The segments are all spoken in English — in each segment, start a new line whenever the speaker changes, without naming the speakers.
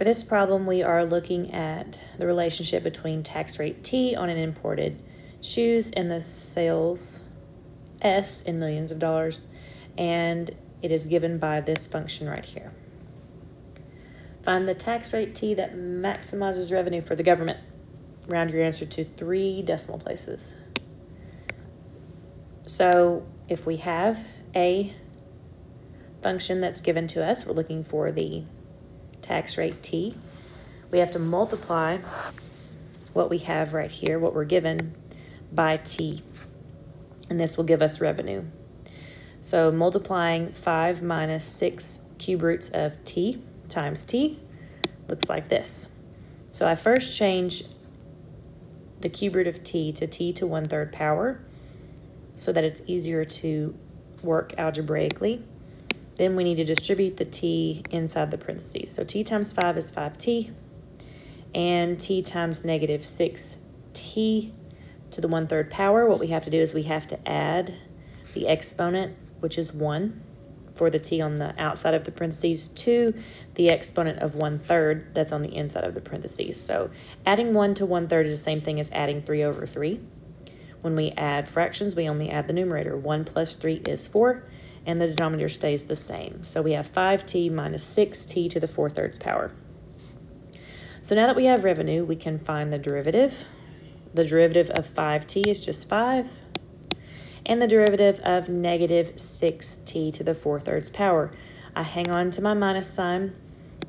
For this problem, we are looking at the relationship between tax rate T on an imported shoes and the sales S in millions of dollars, and it is given by this function right here. Find the tax rate T that maximizes revenue for the government. Round your answer to three decimal places. So if we have a function that's given to us, we're looking for the tax rate T. We have to multiply what we have right here, what we're given, by T. And this will give us revenue. So multiplying 5 minus 6 cube roots of T times T looks like this. So I first change the cube root of T to T to 1 third power so that it's easier to work algebraically. Then we need to distribute the t inside the parentheses. So t times 5 is 5t, and t times negative 6t to the 1 third power. What we have to do is we have to add the exponent, which is 1, for the t on the outside of the parentheses, to the exponent of 1 third that's on the inside of the parentheses. So adding 1 to 1 third is the same thing as adding 3 over 3. When we add fractions, we only add the numerator. 1 plus 3 is 4 and the denominator stays the same. So we have 5t minus 6t to the 4 thirds power. So now that we have revenue, we can find the derivative. The derivative of 5t is just 5. And the derivative of negative 6t to the 4 thirds power. I hang on to my minus sign.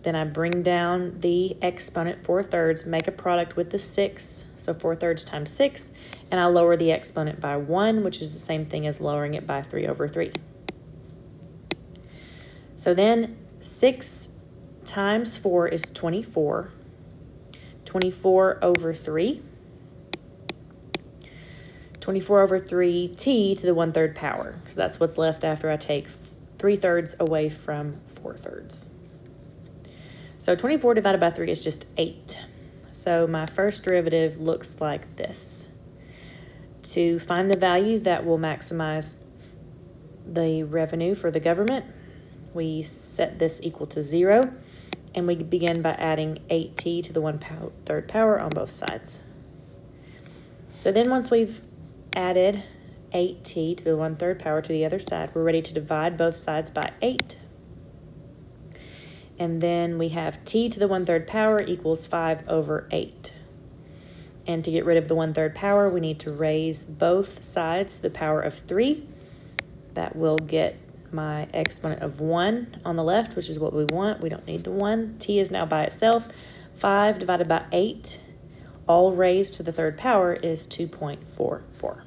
Then I bring down the exponent 4 thirds, make a product with the 6. So 4 thirds times 6. And I lower the exponent by 1, which is the same thing as lowering it by 3 over 3. So then 6 times 4 is 24. 24 over 3. 24 over 3t to the 1 third power, because that's what's left after I take 3 thirds away from 4 thirds. So 24 divided by 3 is just 8. So my first derivative looks like this. To find the value that will maximize the revenue for the government, we set this equal to 0, and we begin by adding 8t to the 1 pow third power on both sides. So then once we've added 8t to the 1 third power to the other side, we're ready to divide both sides by 8. And then we have t to the 1 third power equals 5 over 8. And to get rid of the 1 third power, we need to raise both sides to the power of 3. That will get my exponent of 1 on the left, which is what we want. We don't need the 1. t is now by itself. 5 divided by 8, all raised to the third power, is 2.44.